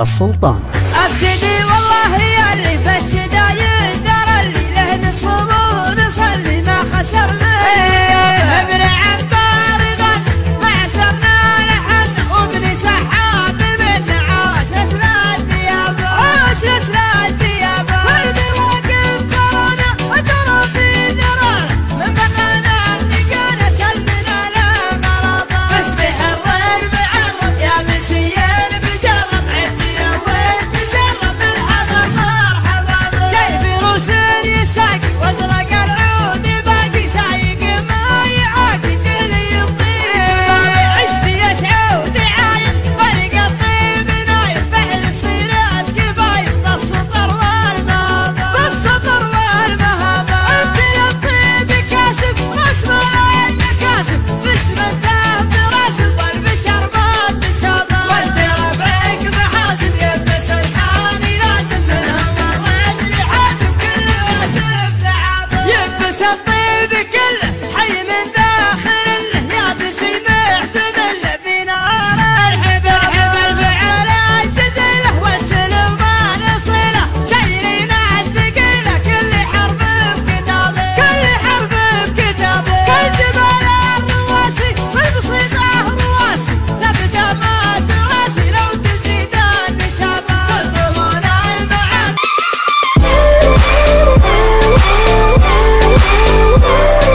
السلطان.